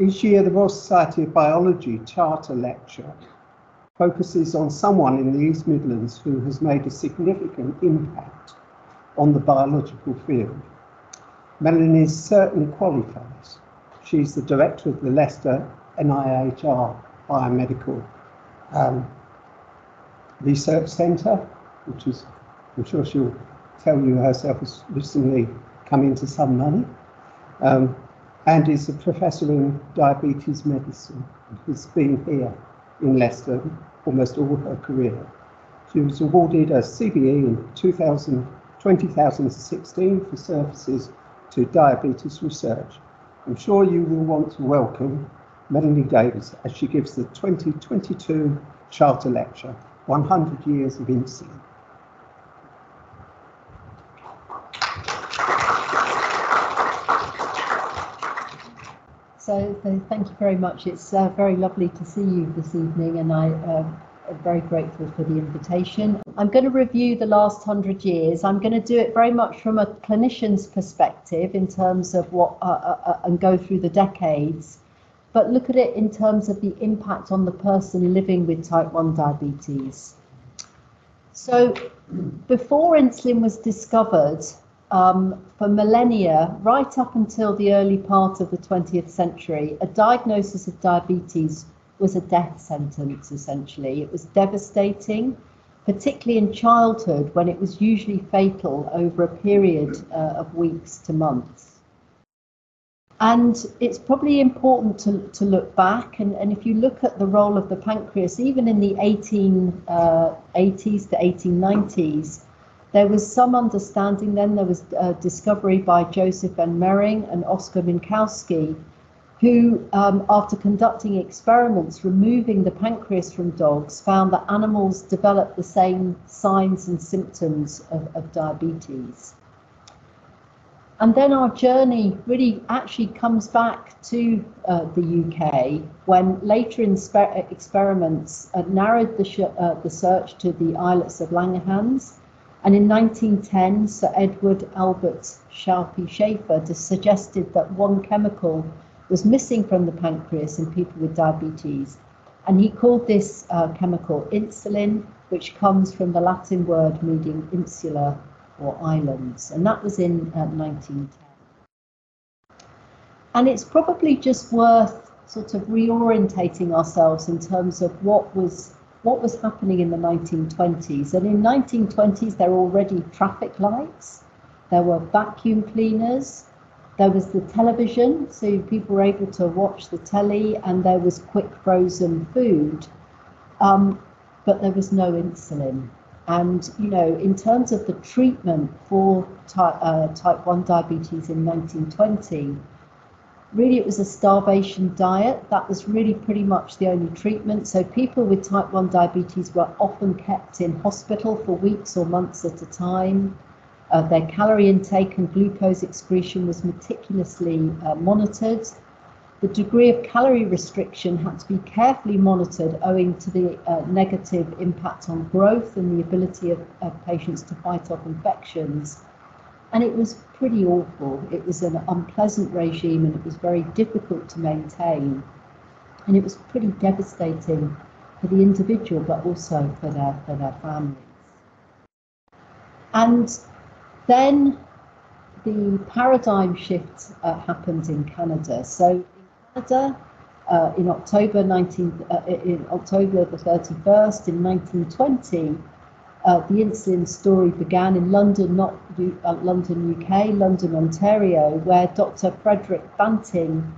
Each year, the Royal Society of Biology Charter Lecture focuses on someone in the East Midlands who has made a significant impact on the biological field. Melanie certainly qualifies. She's the director of the Leicester NIHR Biomedical um, Research Centre, which is, I'm sure she'll tell you herself, has recently come into some money, um, and is a professor in diabetes medicine. Has been here in Leicester almost all her career. She was awarded a CBE in 2000, 2016 for services to diabetes research. I'm sure you will want to welcome Melanie Davies as she gives the 2022 Charter Lecture, 100 Years of Insulin. So, thank you very much. It's uh, very lovely to see you this evening, and I uh, am very grateful for the invitation. I'm going to review the last hundred years. I'm going to do it very much from a clinician's perspective in terms of what, uh, uh, uh, and go through the decades, but look at it in terms of the impact on the person living with type 1 diabetes. So, before insulin was discovered, um, for millennia, right up until the early part of the 20th century, a diagnosis of diabetes was a death sentence, essentially. It was devastating, particularly in childhood when it was usually fatal over a period uh, of weeks to months. And it's probably important to, to look back, and, and if you look at the role of the pancreas, even in the 1880s uh, to 1890s, there was some understanding then, there was a discovery by Joseph von Mering and Oskar Minkowski, who, um, after conducting experiments removing the pancreas from dogs, found that animals developed the same signs and symptoms of, of diabetes. And then our journey really actually comes back to uh, the UK when later experiments uh, narrowed the, uh, the search to the islets of Langerhans and in 1910, Sir Edward Albert Sharpey-Schafer suggested that one chemical was missing from the pancreas in people with diabetes. And he called this uh, chemical insulin, which comes from the Latin word meaning insula or islands. And that was in uh, 1910. And it's probably just worth sort of reorientating ourselves in terms of what was what was happening in the 1920s. And in 1920s, there were already traffic lights, there were vacuum cleaners, there was the television, so people were able to watch the telly, and there was quick frozen food, um, but there was no insulin. And you know, in terms of the treatment for type, uh, type 1 diabetes in 1920, really it was a starvation diet. That was really pretty much the only treatment. So people with type 1 diabetes were often kept in hospital for weeks or months at a time. Uh, their calorie intake and glucose excretion was meticulously uh, monitored. The degree of calorie restriction had to be carefully monitored owing to the uh, negative impact on growth and the ability of, of patients to fight off infections. And it was pretty awful. It was an unpleasant regime and it was very difficult to maintain. And it was pretty devastating for the individual, but also for their, for their families. And then the paradigm shift uh, happened in Canada. So in Canada, uh, in October 19, uh, in October the 31st in 1920, uh, the insulin story began in London, not U- uh, London, UK, London, Ontario, where Dr. Frederick Banting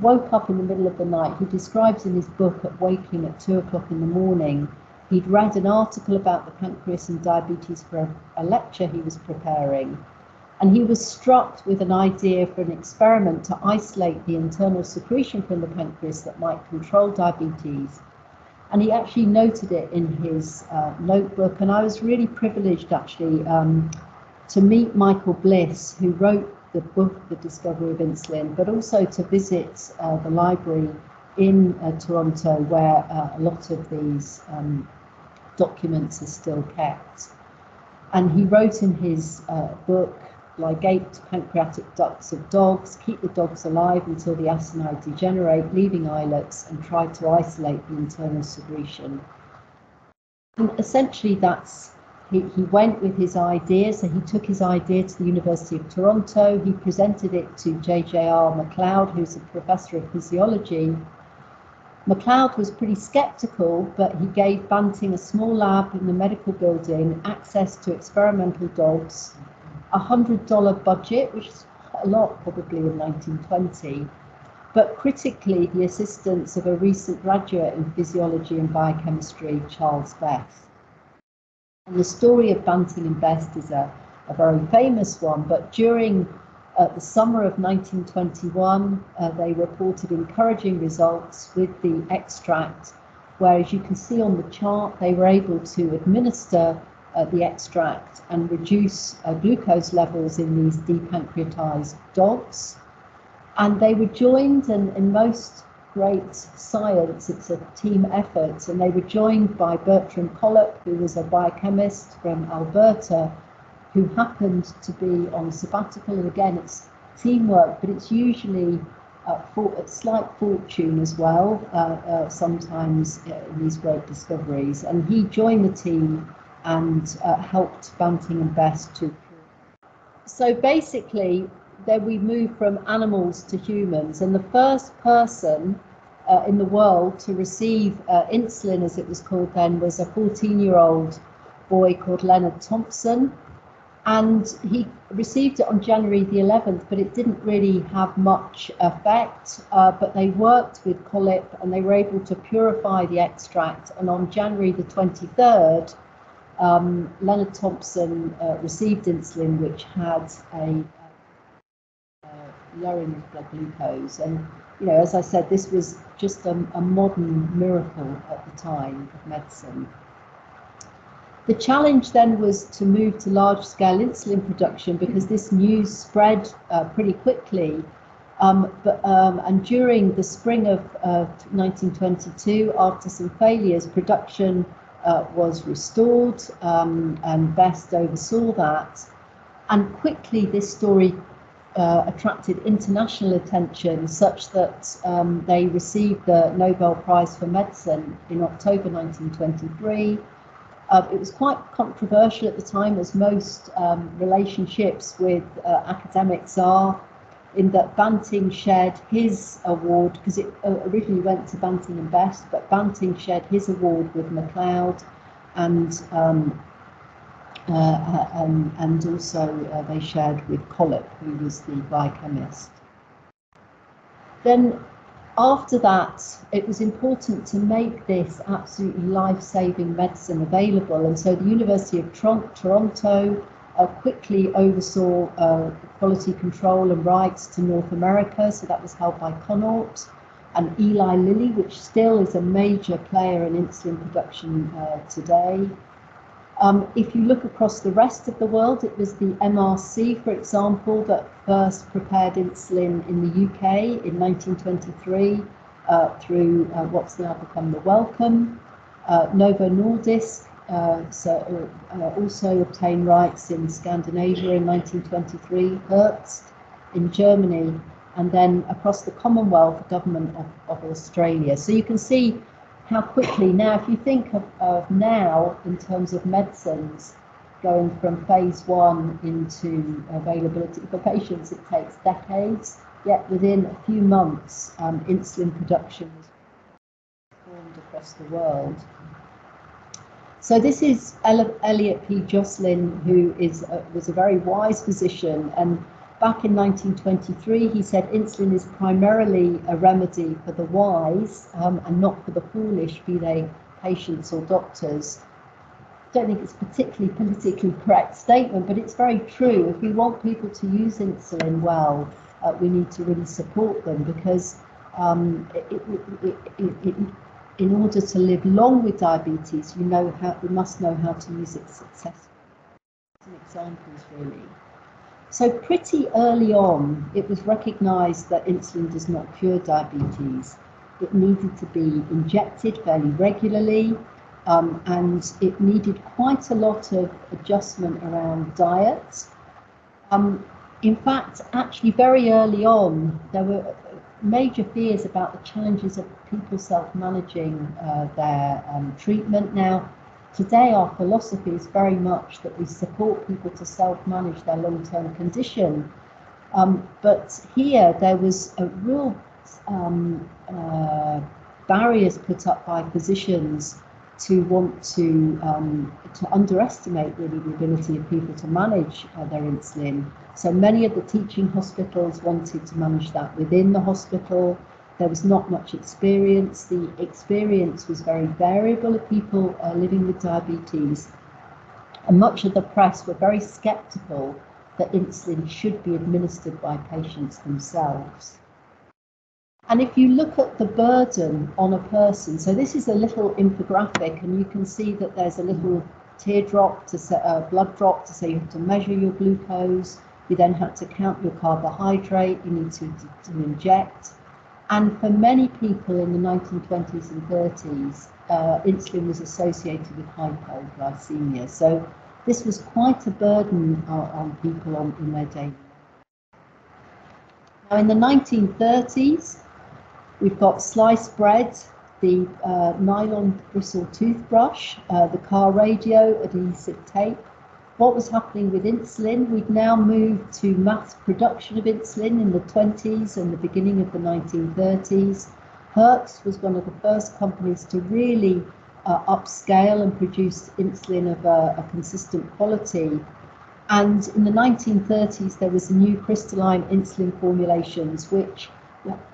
woke up in the middle of the night. He describes in his book at Waking at two o'clock in the morning. He'd read an article about the pancreas and diabetes for a, a lecture he was preparing, and he was struck with an idea for an experiment to isolate the internal secretion from the pancreas that might control diabetes and he actually noted it in his uh, notebook. And I was really privileged actually um, to meet Michael Bliss, who wrote the book, The Discovery of Insulin, but also to visit uh, the library in uh, Toronto, where uh, a lot of these um, documents are still kept. And he wrote in his uh, book, ligate pancreatic ducts of dogs, keep the dogs alive until the acini degenerate, leaving islets, and try to isolate the internal secretion. And essentially, that's he, he went with his idea. So he took his idea to the University of Toronto. He presented it to J.J.R. MacLeod, who's a professor of physiology. MacLeod was pretty skeptical, but he gave Banting a small lab in the medical building, access to experimental dogs, a $100 budget, which is a lot probably in 1920, but critically the assistance of a recent graduate in physiology and biochemistry, Charles Best. And the story of Banting and Best is a, a very famous one, but during uh, the summer of 1921, uh, they reported encouraging results with the extract, where, as you can see on the chart, they were able to administer uh, the extract and reduce uh, glucose levels in these depancreatized dogs. And they were joined, and in most great science, it's a team effort, and they were joined by Bertram Collip, who was a biochemist from Alberta, who happened to be on sabbatical. And again, it's teamwork, but it's usually uh, for, a slight fortune as well, uh, uh, sometimes in these great discoveries. And he joined the team and uh, helped Banting and Best to. So basically, then we move from animals to humans. And the first person uh, in the world to receive uh, insulin, as it was called then, was a 14 year old boy called Leonard Thompson. And he received it on January the 11th, but it didn't really have much effect. Uh, but they worked with Collip and they were able to purify the extract. And on January the 23rd, um, Leonard Thompson uh, received insulin, which had a lowering of blood glucose. And, you know, as I said, this was just a, a modern miracle at the time of medicine. The challenge then was to move to large scale insulin production because this news spread uh, pretty quickly. Um, but, um, and during the spring of uh, 1922, after some failures, production uh, was restored um, and Best oversaw that. And quickly, this story uh, attracted international attention such that um, they received the Nobel Prize for Medicine in October 1923. Uh, it was quite controversial at the time, as most um, relationships with uh, academics are, in that Banting shared his award, because it uh, originally went to Banting and Best, but Banting shared his award with MacLeod and um, uh, uh, um, and also uh, they shared with Collip, who was the biochemist. Then after that, it was important to make this absolutely life-saving medicine available, and so the University of Toronto uh, quickly oversaw uh, quality control and rights to North America, so that was held by Connaught, and Eli Lilly, which still is a major player in insulin production uh, today. Um, if you look across the rest of the world, it was the MRC, for example, that first prepared insulin in the UK in 1923 uh, through uh, what's now become the Wellcome. Uh, Novo Nordisk uh, so, uh, also obtained rights in Scandinavia in 1923, Hoechst in Germany, and then across the Commonwealth government of, of Australia. So you can see how quickly now, if you think of, of now in terms of medicines, going from phase one into availability for patients, it takes decades. Yet within a few months, um, insulin production was formed across the world. So this is Elliott P. Joslin, who is a, was a very wise physician and Back in 1923, he said insulin is primarily a remedy for the wise um, and not for the foolish, be they patients or doctors. I don't think it's a particularly politically correct statement, but it's very true. If we want people to use insulin well, uh, we need to really support them because um, it, it, it, in order to live long with diabetes, you know how you must know how to use it successfully. Some examples, really. So pretty early on, it was recognised that insulin does not cure diabetes. It needed to be injected fairly regularly, um, and it needed quite a lot of adjustment around diet. Um, in fact, actually, very early on, there were major fears about the challenges of people self-managing uh, their um, treatment. Now, today our philosophy is very much that we support people to self-manage their long-term condition. Um, but here there was a real um, uh, barriers put up by physicians to want to um, to underestimate really the ability of people to manage uh, their insulin. So many of the teaching hospitals wanted to manage that within the hospital. There was not much experience. The experience was very variable of people uh, living with diabetes. And much of the press were very skeptical that insulin should be administered by patients themselves. And if you look at the burden on a person, so this is a little infographic, and you can see that there's a little teardrop to a blood drop to say you have to measure your glucose. You then have to count your carbohydrate. You need to, to inject. And for many people in the 1920s and 30s, uh, insulin was associated with hypoglycemia. So this was quite a burden on, on people on, in their daily. Now, in the 1930s, We've got sliced bread, the uh, nylon bristle toothbrush, uh, the car radio, adhesive tape. What was happening with insulin? We'd now moved to mass production of insulin in the 20s and the beginning of the 1930s. Hoechst was one of the first companies to really uh, upscale and produce insulin of a, a consistent quality. And in the 1930s, there was a new crystalline insulin formulations, which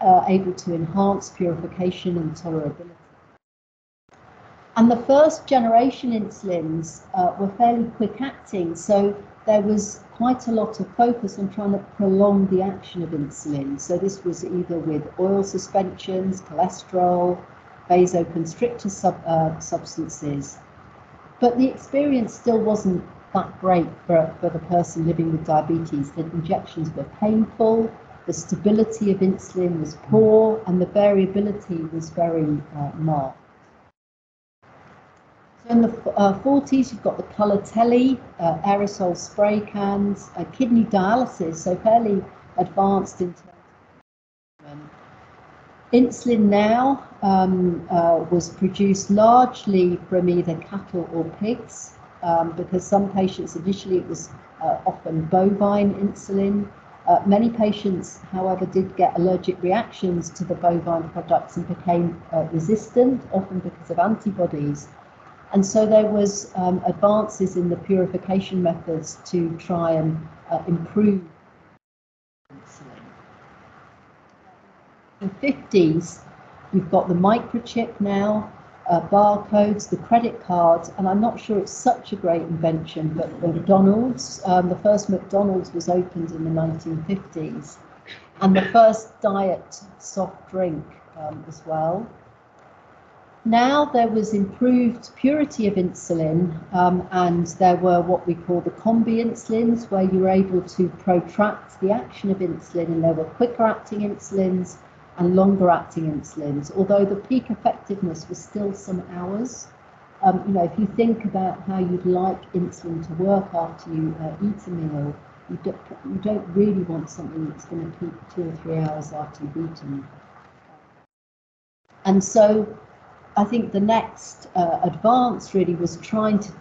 uh, able to enhance purification and tolerability. And the first generation insulins uh, were fairly quick acting, so there was quite a lot of focus on trying to prolong the action of insulin. So this was either with oil suspensions, cholesterol, vasoconstrictor sub, uh, substances. But the experience still wasn't that great for, for the person living with diabetes. The injections were painful, the stability of insulin was poor and the variability was very uh, marked. So in the uh, 40s, you've got the Colotelli, uh, aerosol spray cans, kidney dialysis, so fairly advanced in terms Insulin now um, uh, was produced largely from either cattle or pigs, um, because some patients initially it was uh, often bovine insulin, uh, many patients, however, did get allergic reactions to the bovine products and became uh, resistant, often because of antibodies. And so there was um, advances in the purification methods to try and uh, improve. In the 50s, you've got the microchip now, uh, barcodes, the credit cards, and I'm not sure it's such a great invention, but McDonald's, um, the first McDonald's was opened in the 1950s, and the first diet soft drink um, as well. Now there was improved purity of insulin, um, and there were what we call the combi insulins, where you were able to protract the action of insulin, and there were quicker acting insulins and longer acting insulins, although the peak effectiveness was still some hours. Um, you know, if you think about how you'd like insulin to work after you uh, eat a meal, you don't, you don't really want something that's going to peak two or three hours after you've eaten. And so I think the next uh, advance really was trying to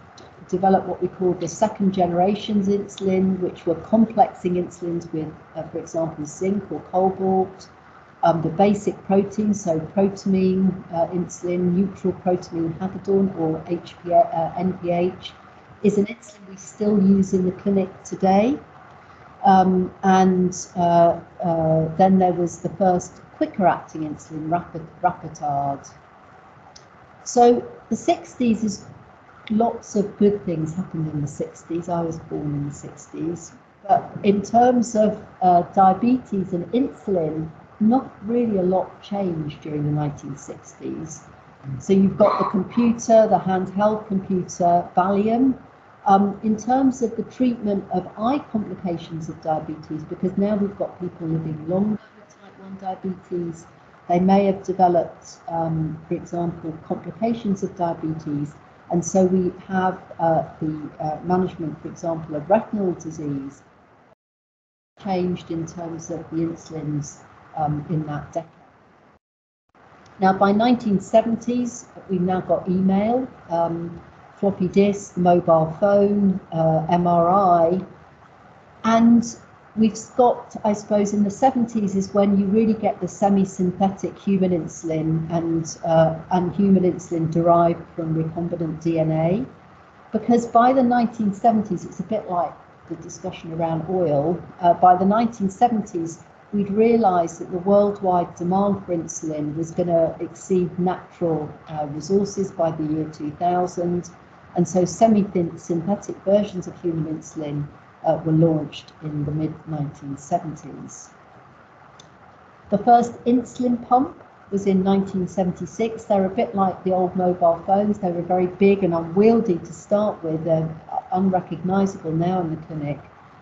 develop what we call the second generations insulin, which were complexing insulins with, uh, for example, zinc or cobalt, um, the basic proteins, so protamine, uh, insulin, neutral protamine hagedorn, or HPA, uh, NPH, is an insulin we still use in the clinic today. Um, and uh, uh, then there was the first quicker acting insulin, Rapid, Rapitard. So the 60s is lots of good things happened in the 60s. I was born in the 60s. But in terms of uh, diabetes and insulin, not really a lot changed during the 1960s. So you've got the computer, the handheld computer, Valium. Um, in terms of the treatment of eye complications of diabetes, because now we've got people living longer with type 1 diabetes, they may have developed, um, for example, complications of diabetes. And so we have uh, the uh, management, for example, of retinal disease changed in terms of the insulins um, in that decade. Now, by 1970s, we've now got email, um, floppy disk, mobile phone, uh, MRI, and we've got, I suppose, in the 70s is when you really get the semi-synthetic human insulin and uh, and human insulin derived from recombinant DNA, because by the 1970s, it's a bit like the discussion around oil. Uh, by the 1970s, we'd realised that the worldwide demand for insulin was going to exceed natural uh, resources by the year 2000, and so semi-synthetic versions of human insulin uh, were launched in the mid 1970s. The first insulin pump was in 1976. They're a bit like the old mobile phones. They were very big and unwieldy to start with. They're unrecognizable now in the clinic.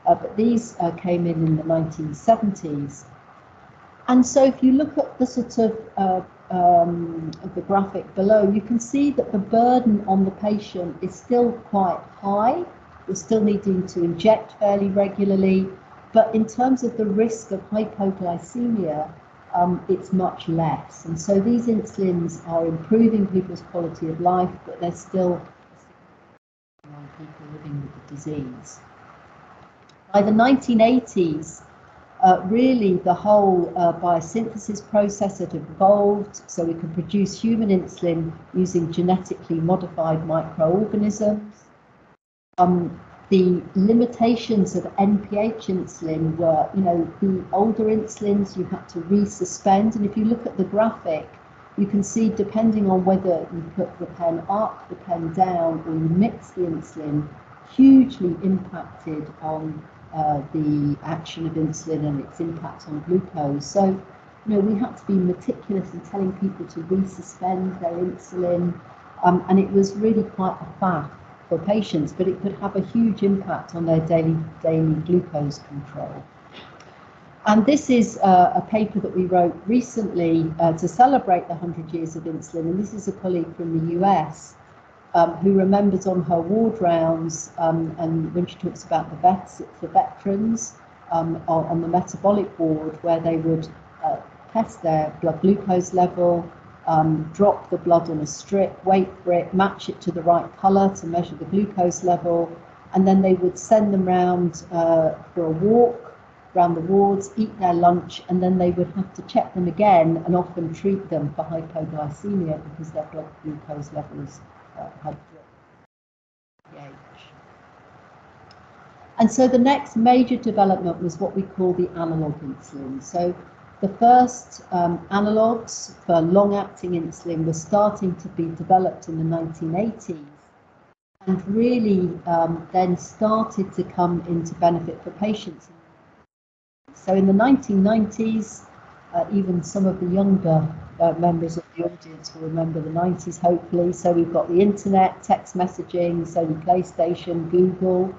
Uh, but these uh, came in in the 1970s. And so if you look at the sort of uh, um, the graphic below, you can see that the burden on the patient is still quite high. We're still needing to inject fairly regularly, but in terms of the risk of hypoglycemia, um, it's much less. And so these insulins are improving people's quality of life, but they're still people living with the disease. By the 1980s, uh, really the whole uh, biosynthesis process had evolved so we could produce human insulin using genetically modified microorganisms. Um, the limitations of NPH insulin were, you know, the older insulins you had to resuspend. And if you look at the graphic, you can see depending on whether you put the pen up, the pen down, or you mix the insulin, hugely impacted on uh, the action of insulin and its impact on glucose. So, you know, we had to be meticulous in telling people to resuspend their insulin, um, and it was really quite a faff for patients, but it could have a huge impact on their daily daily glucose control. And this is uh, a paper that we wrote recently uh, to celebrate the 100 years of insulin. And this is a colleague from the US um, who remembers on her ward rounds um, and when she talks about the vets, the veterans um, on, the metabolic ward where they would uh, test their blood glucose level, um, drop the blood on a strip, wait for it, match it to the right colour to measure the glucose level, and then they would send them round uh, for a walk around the wards, eat their lunch, and then they would have to check them again and often treat them for hypoglycemia because their blood glucose levels And so the next major development was what we call the analog insulin. So the first um, analogues for long-acting insulin were starting to be developed in the 1980s and really um, then started to come into benefit for patients. So in the 1990s, uh, even some of the younger uh, members of the audience will remember the 90s, hopefully. So we've got the internet, text messaging, Sony PlayStation, Google,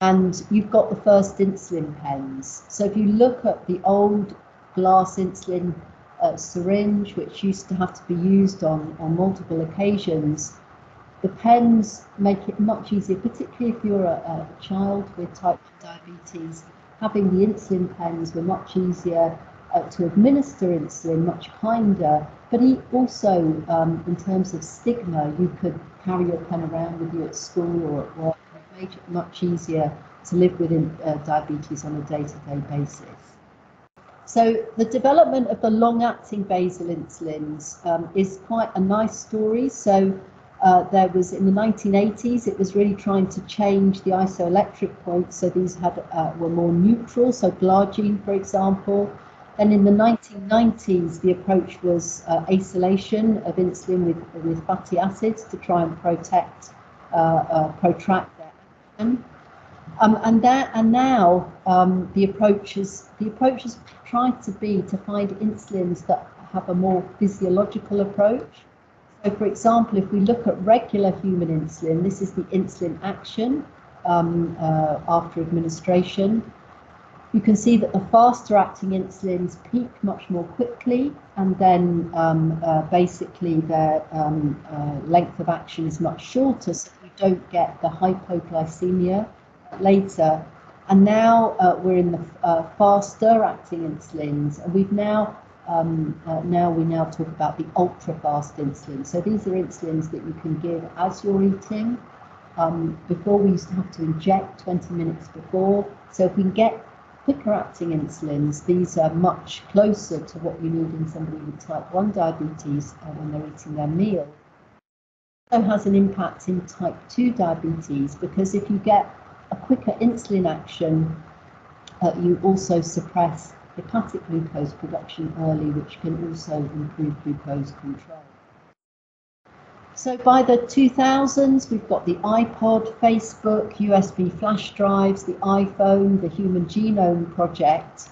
and you've got the first insulin pens. So if you look at the old glass insulin uh, syringe, which used to have to be used on, on multiple occasions, the pens make it much easier, particularly if you're a, a child with type 1 diabetes. Having the insulin pens were much easier uh, to administer insulin, much kinder, but he also um, in terms of stigma, you could carry your pen around with you at school or at work made it much easier to live with uh, diabetes on a day-to-day basis. So the development of the long-acting basal insulins um, is quite a nice story. So uh, there was in the 1980s, it was really trying to change the isoelectric points. So these had uh, were more neutral. So glargine, for example. Then in the 1990s, the approach was uh, of insulin with, with fatty acids to try and protect, uh, uh, protract um, and that and now um, the approaches the approaches tried to be to find insulins that have a more physiological approach. So, for example, if we look at regular human insulin, this is the insulin action um, uh, after administration. You can see that the faster acting insulins peak much more quickly, and then um, uh, basically their um, uh, length of action is much shorter. So you don't get the hypoglycemia later. And now uh, we're in the uh, faster acting insulins, and we've now um, uh, now we now talk about the ultra fast insulin. So these are insulins that you can give as you're eating. Um, before we used to have to inject 20 minutes before. So if we can get quicker acting insulins, these are much closer to what you need in somebody with type 1 diabetes uh, when they're eating their meal. It also has an impact in type 2 diabetes because if you get a quicker insulin action, uh, you also suppress hepatic glucose production early, which can also improve glucose control. So by the 2000s, we've got the iPod, Facebook, USB flash drives, the iPhone, the Human Genome Project.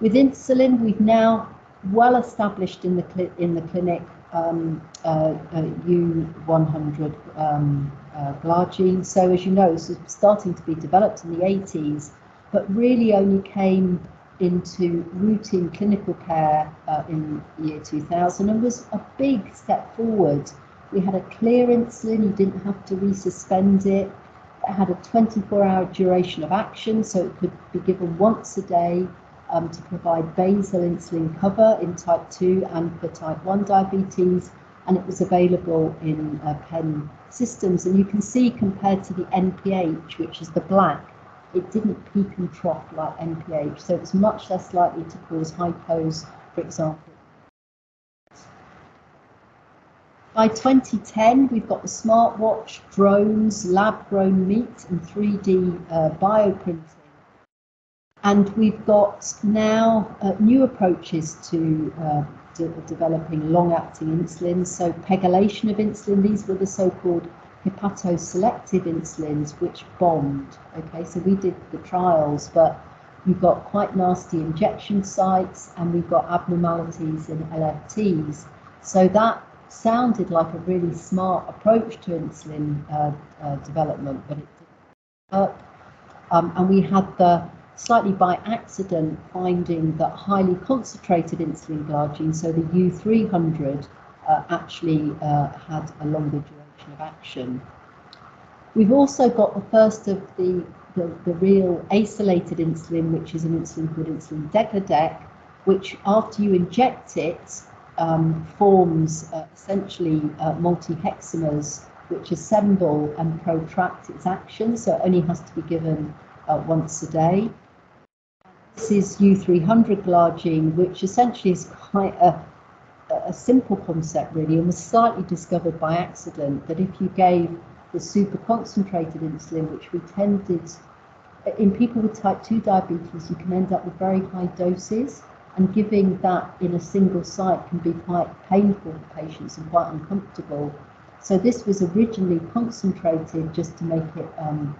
With insulin, we've now well established in the in the clinic um, uh, uh, U100 um, uh, glargine. So as you know, it's starting to be developed in the 80s, but really only came into routine clinical care uh, in year 2000 and was a big step forward we had a clear insulin, you didn't have to resuspend it. It had a 24 hour duration of action, so it could be given once a day um, to provide basal insulin cover in type 2 and for type 1 diabetes. And it was available in uh, pen systems. And you can see compared to the NPH, which is the black, it didn't peak and trough like NPH. So it's much less likely to cause hypos, for example, By 2010, we've got the smartwatch, drones, lab grown meat, and 3D uh, bioprinting. And we've got now uh, new approaches to uh, de developing long acting insulin. So, pegylation of insulin, these were the so called hepatoselective insulins, which bombed. Okay, so we did the trials, but we've got quite nasty injection sites and we've got abnormalities in LFTs. So, that sounded like a really smart approach to insulin uh, uh, development, but it didn't work. Um, and we had the slightly by accident finding that highly concentrated insulin glargine, so the U300, uh, actually uh, had a longer duration of action. We've also got the first of the, the, the real acylated insulin, which is an insulin called insulin degludec, which after you inject it, um, forms uh, essentially uh, multi-hexamers which assemble and protract its action, so it only has to be given uh, once a day. This is U300 glargine, which essentially is quite a, a simple concept really and was slightly discovered by accident that if you gave the super concentrated insulin, which we tended, in people with type 2 diabetes, you can end up with very high doses and giving that in a single site can be quite painful for patients and quite uncomfortable. So this was originally concentrated just to make it um,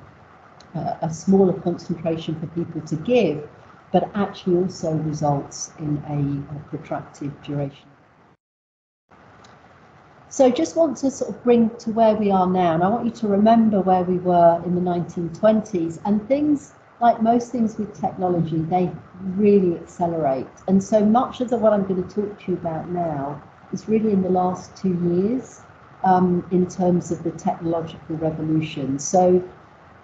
a smaller concentration for people to give, but actually also results in a, a protracted duration. So just want to sort of bring to where we are now, and I want you to remember where we were in the 1920s, and things like most things with technology, they really accelerate. And so much of the, what I'm going to talk to you about now is really in the last two years um, in terms of the technological revolution. So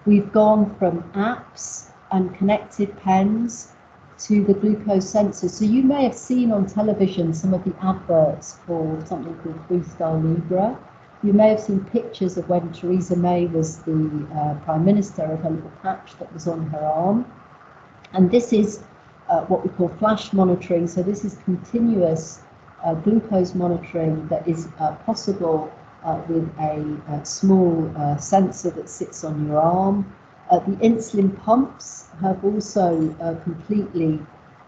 we've gone from apps and connected pens to the glucose sensor. So you may have seen on television some of the adverts for something called Freestyle Libre. You may have seen pictures of when Theresa May was the uh, Prime Minister of a little patch that was on her arm. And this is uh, what we call flash monitoring. So this is continuous uh, glucose monitoring that is uh, possible uh, with a, a small uh, sensor that sits on your arm. the insulin pumps have also completely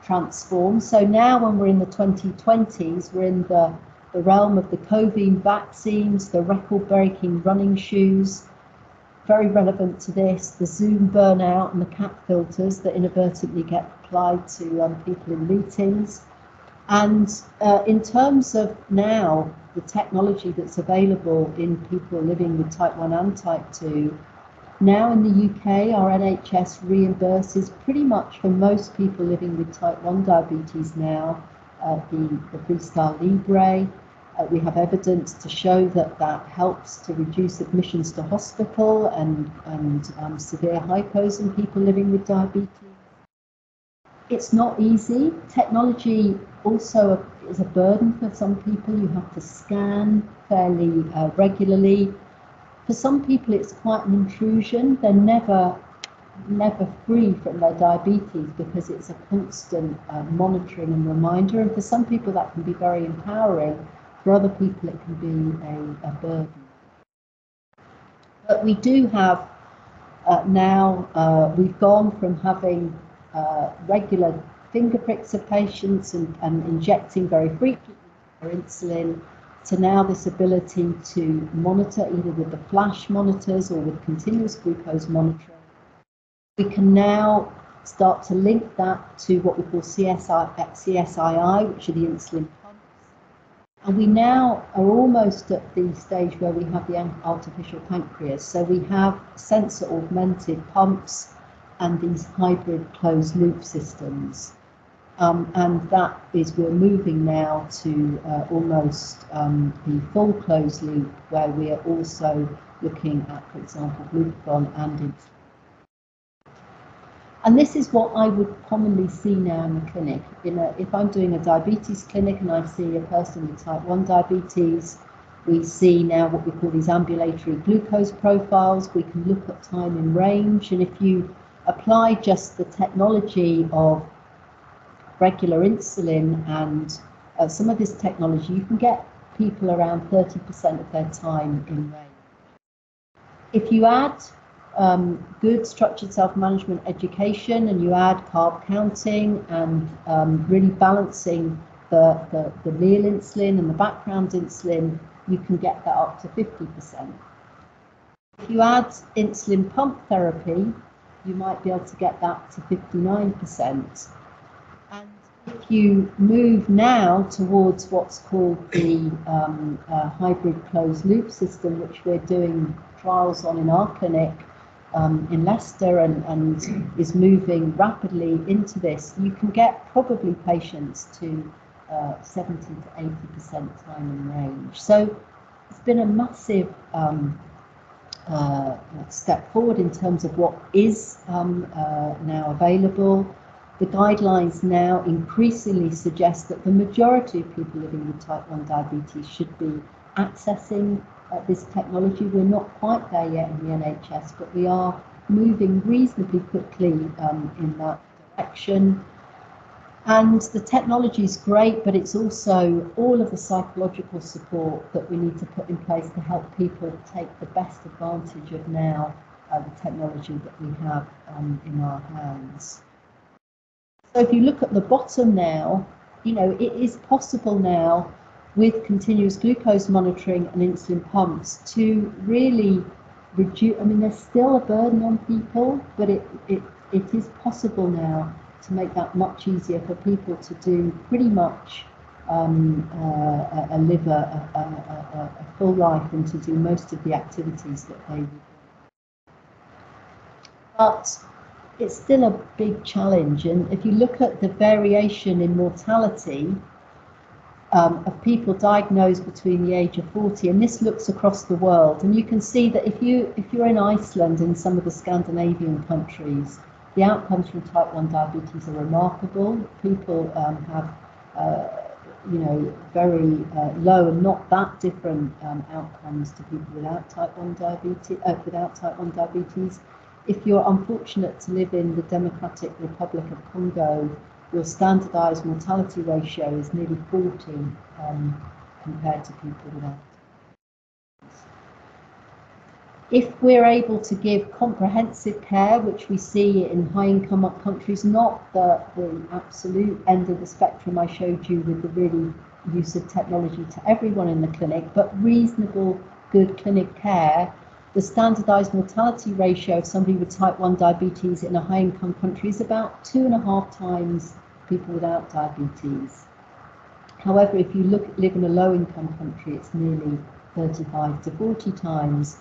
transformed. So now when we're in the 2020s, we're in the the realm of the COVID vaccines, the record breaking running shoes, very relevant to this, the Zoom burnout and the CAP filters that inadvertently get applied to um, people in meetings. And uh, in terms of now, the technology that's available in people living with type 1 and type 2, now in the UK, our NHS reimburses pretty much for most people living with type 1 diabetes now the, the Freestyle Libre. Uh, we have evidence to show that that helps to reduce admissions to hospital and, and um, severe hypos in people living with diabetes. It's not easy. Technology also is a burden for some people. You have to scan fairly uh, regularly. For some people, it's quite an intrusion. They're never never free from their diabetes because it's a constant uh, monitoring and reminder. And for some people, that can be very empowering. For other people, it can be a, a burden. But we do have uh, now, uh, we've gone from having uh, regular finger pricks of patients and, and injecting very frequently for insulin to now this ability to monitor either with the flash monitors or with continuous glucose monitoring we can now start to link that to what we call CSI, CSII, which are the insulin pumps. And we now are almost at the stage where we have the artificial pancreas. So we have sensor augmented pumps and these hybrid closed loop systems. Um, and that is, we're moving now to uh, almost um, the full closed loop where we are also looking at, for example, glucagon and insulin and this is what I would commonly see now in the clinic. You know, if I'm doing a diabetes clinic and I see a person with type 1 diabetes, we see now what we call these ambulatory glucose profiles. We can look at time in range. And if you apply just the technology of regular insulin and uh, some of this technology, you can get people around 30% of their time in range. If you add um, good structured self-management education and you add carb counting and um, really balancing the, the, the meal insulin and the background insulin, you can get that up to 50%. If you add insulin pump therapy, you might be able to get that to 59%. And if you move now towards what's called the um, uh, hybrid closed loop system, which we're doing trials on in our clinic, um, in Leicester and, and is moving rapidly into this, you can get probably patients to uh, 70 to 80% time in range. So it's been a massive um, uh, step forward in terms of what is um, uh, now available. The guidelines now increasingly suggest that the majority of people living with type 1 diabetes should be accessing uh, this technology. We're not quite there yet in the NHS, but we are moving reasonably quickly um, in that direction. And the technology is great, but it's also all of the psychological support that we need to put in place to help people take the best advantage of now uh, the technology that we have um, in our hands. So if you look at the bottom now, you know, it is possible now with continuous glucose monitoring and insulin pumps to really reduce. I mean, there's still a burden on people, but it, it, it is possible now to make that much easier for people to do pretty much um, uh, a, live a, a, a, a, full life and to do most of the activities that they would. But it's still a big challenge, and if you look at the variation in mortality um, of people diagnosed between the age of 40, and this looks across the world. And you can see that if you if you're in Iceland and some of the Scandinavian countries, the outcomes from type 1 diabetes are remarkable. People um, have, uh, you know, very uh, low and not that different um, outcomes to people without type 1 diabetes. Uh, without type 1 diabetes, if you're unfortunate to live in the Democratic Republic of Congo your standardised mortality ratio is nearly 40 um, compared to people without. If we're able to give comprehensive care, which we see in high income up countries, not the, the absolute end of the spectrum I showed you with the really use of technology to everyone in the clinic, but reasonable, good clinic care, the standardized mortality ratio of somebody with type 1 diabetes in a high income country is about two and a half times people without diabetes. However, if you look live in a low income country, it's nearly 35 to 40 times.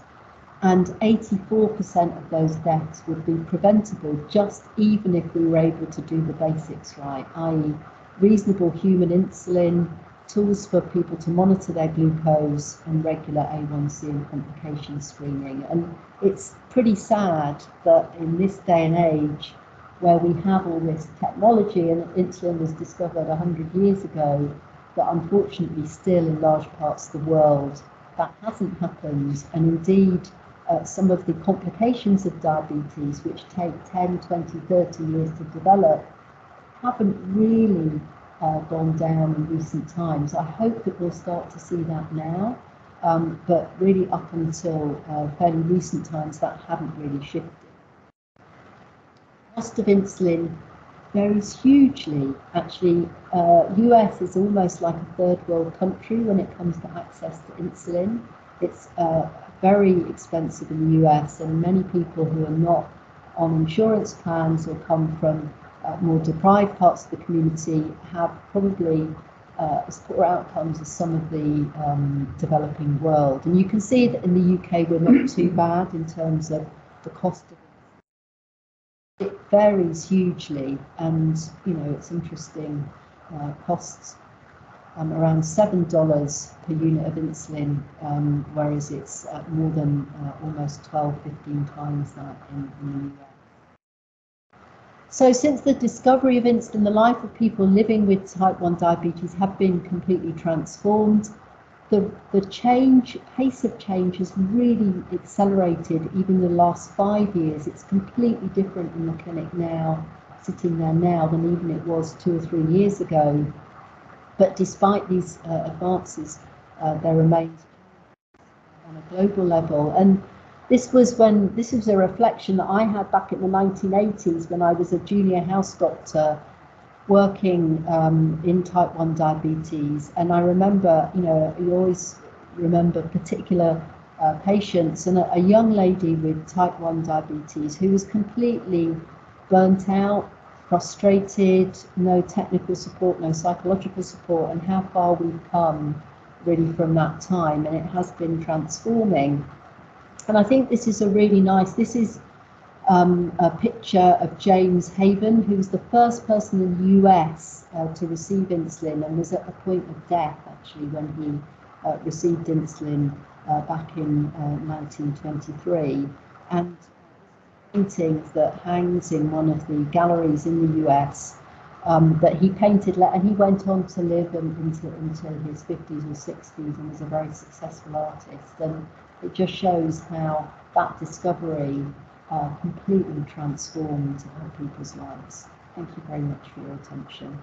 And 84% of those deaths would be preventable just even if we were able to do the basics right, i.e., reasonable human insulin, tools for people to monitor their glucose and regular A1C and complication screening. And it's pretty sad that in this day and age, where we have all this technology and insulin was discovered 100 years ago, that unfortunately still in large parts of the world that hasn't happened. And indeed, uh, some of the complications of diabetes, which take 10, 20, 30 years to develop, haven't really uh, gone down in recent times. I hope that we'll start to see that now, um, but really up until uh, fairly recent times, that hadn't really shifted. Cost of insulin varies hugely. Actually, uh, US is almost like a third world country when it comes to access to insulin. It's uh, very expensive in the US, and many people who are not on insurance plans or come from uh, more deprived parts of the community have probably uh, as poor outcomes as some of the um, developing world. And you can see that in the UK we're not too bad in terms of the cost of it. It varies hugely, and you know it's interesting. Uh, costs um, around seven dollars per unit of insulin, um, whereas it's uh, more than uh, almost 12, 15 times that in, in the US. So since the discovery of insulin, the life of people living with type 1 diabetes have been completely transformed. The, the change, pace of change has really accelerated even the last five years. It's completely different in the clinic now, sitting there now, than even it was two or three years ago. But despite these uh, advances, uh, there remains on a global level. And this was when this was a reflection that I had back in the 1980s when I was a junior house doctor working um, in type 1 diabetes. And I remember, you know, you always remember particular uh, patients and a, a young lady with type 1 diabetes who was completely burnt out, frustrated, no technical support, no psychological support, and how far we've come really from that time. And it has been transforming. And I think this is a really nice, this is um, a picture of James Havens, who was the first person in the US uh, to receive insulin and was at the point of death actually when he uh, received insulin uh, back in 1923. Uh, and painting that hangs in one of the galleries in the US um, that he painted, and he went on to live into, into his 50s or 60s and was a very successful artist. And it just shows how that discovery uh, completely transformed people's lives. Thank you very much for your attention.